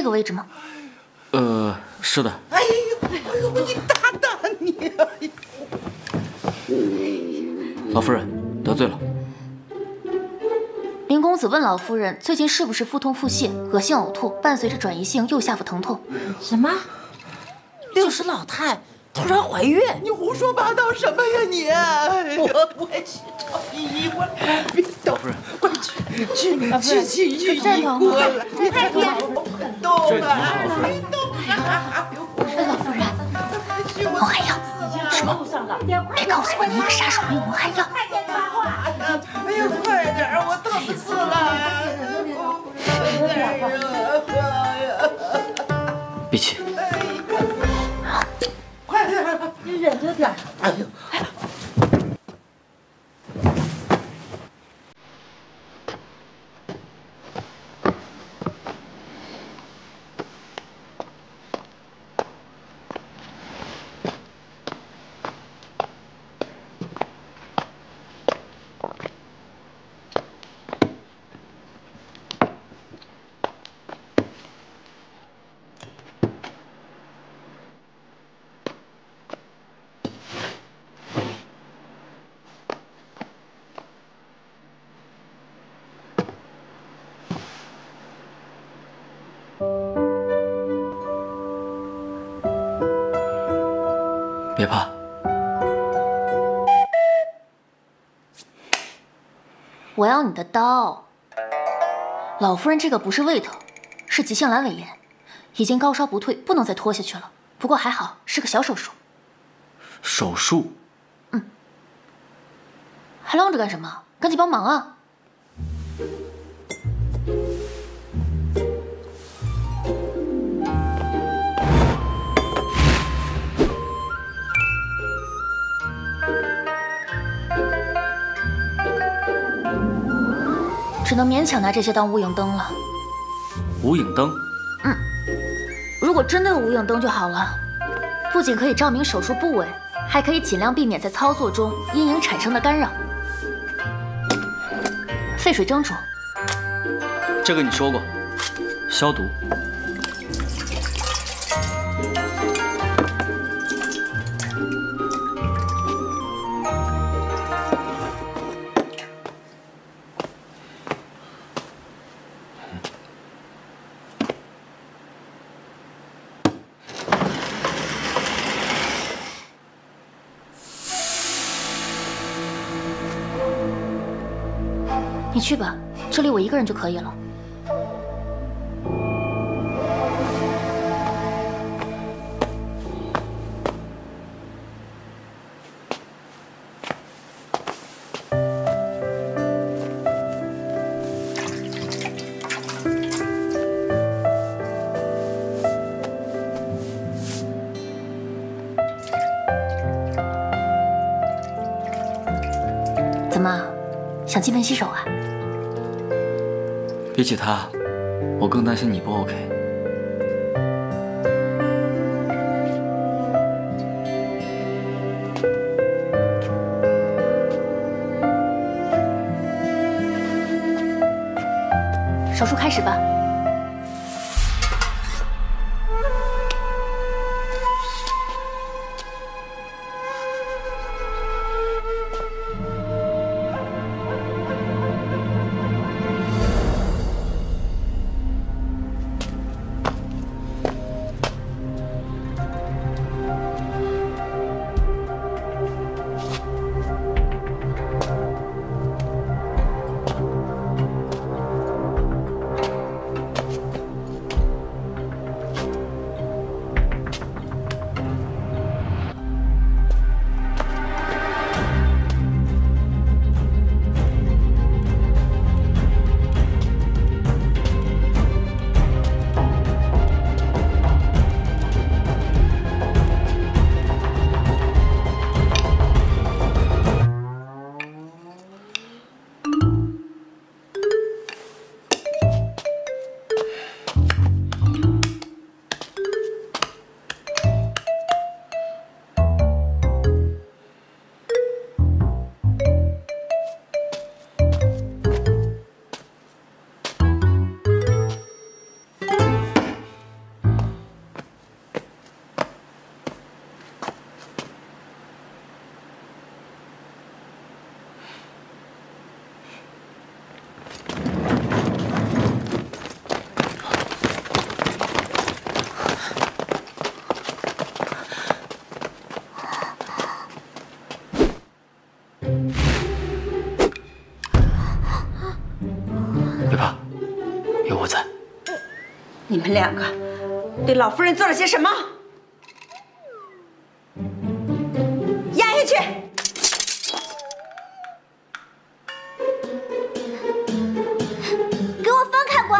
这个位置吗？呃，是的。哎呦，哎呦，你大胆你！哎呦，老夫人得罪了。林公子问老夫人最近是不是腹痛腹泻、恶心呕吐，伴随着转移性右下腹疼痛？什么？六十老太突然怀孕？你胡说八道什么呀你？我我去找医我别动，快去去去去去医过来！快点，动啊！快动啊！老夫人，蒙汗药，什么？别告诉我你一个杀手没有蒙汗药！快点发话！哎呀，快点，我疼死了！别气。你忍着点。哎呦！别怕，我要你的刀。老夫人，这个不是胃疼，是急性阑尾炎，已经高烧不退，不能再拖下去了。不过还好，是个小手术。手术？嗯。还愣着干什么？赶紧帮忙啊！只能勉强拿这些当无影灯了。无影灯？嗯，如果真的有无影灯就好了，不仅可以照明手术部位，还可以尽量避免在操作中阴影产生的干扰。沸水蒸煮。这个你说过，消毒。你去吧，这里我一个人就可以了。怎么，想进门洗手啊？比起他，我更担心你不 OK。手术开始吧。你们两个对老夫人做了些什么？押下去！给我分开我！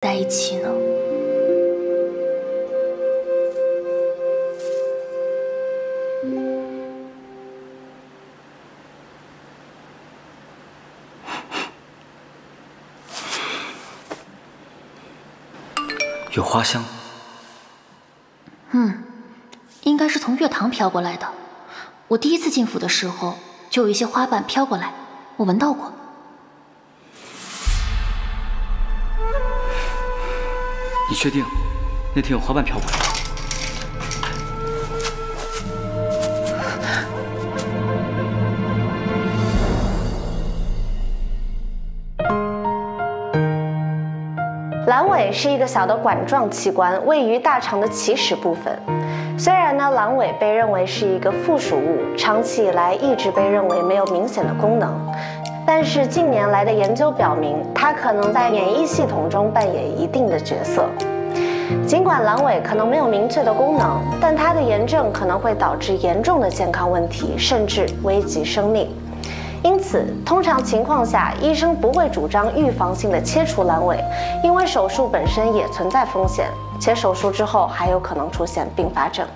在一起呢？有花香。嗯，应该是从月堂飘过来的。我第一次进府的时候，就有一些花瓣飘过来，我闻到过。你确定那天有花瓣飘过来？阑尾是一个小的管状器官，位于大肠的起始部分。虽然呢，阑尾被认为是一个附属物，长期以来一直被认为没有明显的功能。但是近年来的研究表明，它可能在免疫系统中扮演一定的角色。尽管阑尾可能没有明确的功能，但它的炎症可能会导致严重的健康问题，甚至危及生命。因此，通常情况下，医生不会主张预防性的切除阑尾，因为手术本身也存在风险，且手术之后还有可能出现并发症。